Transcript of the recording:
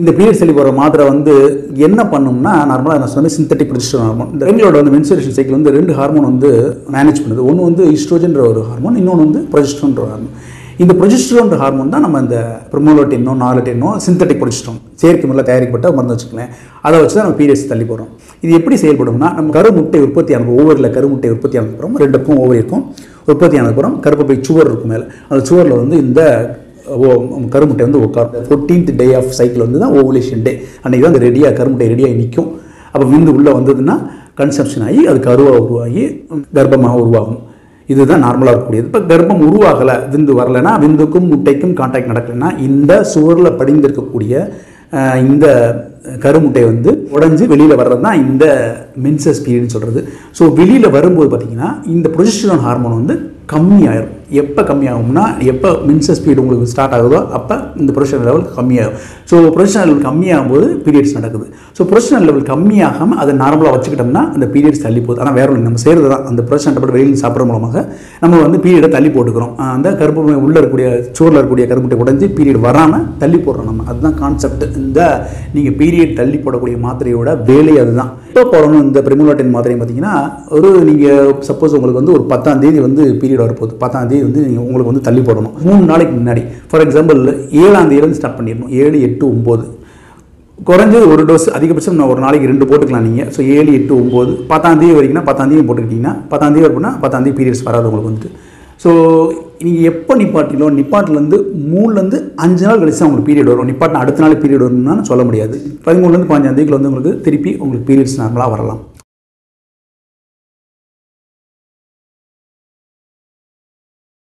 இந்த பீரியட் சொல்லி போகிற மாத்திரை வந்து என்ன பண்ணும்னா நார்மலாக நான் சொன்ன சிந்தட்டிக் ப்ரொஜெஸ்டரோன் ஹார்மோன் இந்த பெண்களோட வந்து மென்சுரேஷன் சைக்கிள் வந்து ரெண்டு ஹார்மோன் வந்து மேனேஜ் பண்ணுது. ஒன்று வந்து ஈஸ்ட்ரோஜன்ற ஒரு ஹார்மோன் இன்னொன்று வந்து ப்ரொஜெஸ்ட்ரோன்ற ஹார்மோன் இந்த ப்ரொஜெஸ்ட்ரோன்ற ஹார்மோன் தான் நம்ம இந்த ப்ரொமோலோட்டினோ நாலட்டினோ சிந்தட்டிக் ப்ரொஜெஸ்ட்ரோன் செயற்கை முறையில் தயாரிக்கப்பட்ட மருந்து வச்சுக்கலாம் அதை வச்சு தான் நம்ம பீரியட்ஸ் தள்ளி போகிறோம் இது எப்படி செயல்படும்னா நம்ம கருமுட்டை உற்பத்தி ஆனது ஒவ்வொருல கருமுட்டை உற்பத்தி ஆனதுக்கப்புறம் ரெண்டுக்கும் ஓவர் இருக்கும். உற்பத்தி ஆனதுக்கப்புறம் கருப்பப்பை சுவர் இருக்கும் மேலே. அந்த சுவரில் வந்து இந்த கருமுட்டை வந்து உட்காரும் ஃபோர்டீன்த் டே ஆஃப் சைக்கிள் வந்து தான் ஓவலேஷன் டே அன்றைக்கி தான் அந்த ரெடியாக கருமுட்டை ரெடியாக நிற்கும் அப்போ விந்து உள்ளே வந்ததுன்னா கன்செப்ஷன் ஆகி அது கருவாக உருவாகி கர்ப்பமாக உருவாகும். இதுதான் நார்மலாக இருக்கக்கூடியது. இப்போ கர்ப்பம் உருவாகலை விந்து வரலைன்னா விந்துக்கும் முட்டைக்கும் கான்டாக்ட் நடக்கலைன்னா இந்த சுவரில் படிந்திருக்கக்கூடிய இந்த கருமுட்டை வந்து உடஞ்சி வெளியில் வர்றது தான் இந்த மென்சஸ் பீரியட்னு சொல்கிறது ஸோ வெளியில் வரும்போது பார்த்திங்கன்னா இந்த ப்ரொஜெஸ்டரான் ஹார்மோன் வந்து கம்மியாயிரும். எப்போ கம்மியாகும்னா எப்போ மின்சர் ஸ்பீடு உங்களுக்கு ஸ்டார்ட் ஆகுதோ அப்போ இந்த ப்ரொஃபஷனல் லெவல் கம்மியாகும். ஸோ ப்ரொஃபஷனல் லெவல் கம்மியாகும் போது பீரியட்ஸ் நடக்குது. ஸோ ப்ரொஃபஷனல் லெவல் கம்மியாகாமல் அதை நார்மலாக வச்சுக்கிட்டோம்னா அந்த பீரியட்ஸ் தள்ளி போகுது. ஆனால் வேற ஒன்று நம்ம செய்கிறது தான். அந்த ப்ரொஃபஷன் டப்பட் வெளியில் சாப்பிட்ற மூலமாக நம்ம வந்து பீரியடை தள்ளி போட்டுக்கிறோம். அந்த கருப்பு உள்ளே இருக்கக்கூடிய சோரில் இருக்கக்கூடிய கருப்புட்டை உடஞ்சி பீரியட் வராமல் தள்ளி போடுறோம் நம்ம. அதுதான் கான்செப்ட் இந்த நீங்கள் பீரியட் தள்ளி போடக்கூடிய மாத்திரையோட வேலை அதுதான். இப்போ போடணும்? இந்த பிரிமோலாட்டின் மாத்திரை பார்த்தீங்கன்னா ஒரு நீங்கள் சப்போஸ் உங்களுக்கு வந்து ஒரு பத்தாம் தேதி வந்து பீரியட் வரப்போகுது. பத்தாம் தேதி வந்து நீங்கள் உங்களுக்கு வந்து தள்ளி போடணும். மூணு நாளைக்கு முன்னாடி. ஃபார் எக்ஸாம்பிள் ஏழாம் தேதியிலேருந்து ஸ்டார்ட் பண்ணிடணும். ஏழு எட்டு ஒம்பது குறைஞ்சது ஒரு டோஸ் அதிகபட்சம் நான் ஒரு நாளைக்கு ரெண்டு போட்டுக்கலாம் நீங்கள் ஸோ ஏழு எட்டு ஒம்பது பத்தாம் தேதி வரைக்கும்னா பத்தாம் தேதி போட்டுக்கிட்டிங்கன்னா பத்தாம் தேதி வரப்புனா பத்தாம் தேதி பீரியட்ஸ் வராது உங்களுக்கு வந்துட்டு. ஸோ நீங்கள் எப்போ நிப்பாட்டிலோ நிப்பாட்டிலேருந்து மூணுலேருந்து அஞ்சு நாள் கழிச்சு உங்களுக்கு பீரியட் வரும். நிப்பாட்டின அடுத்த நாள் பீரியட் வரும்னு சொல்ல முடியாது. பதிமூணுலேருந்து பதினஞ்சாம் தேதிக்குள்ள வந்து உங்களுக்கு திருப்பி உங்களுக்கு பீரியட்ஸ் நார்மலாக வரலாம்.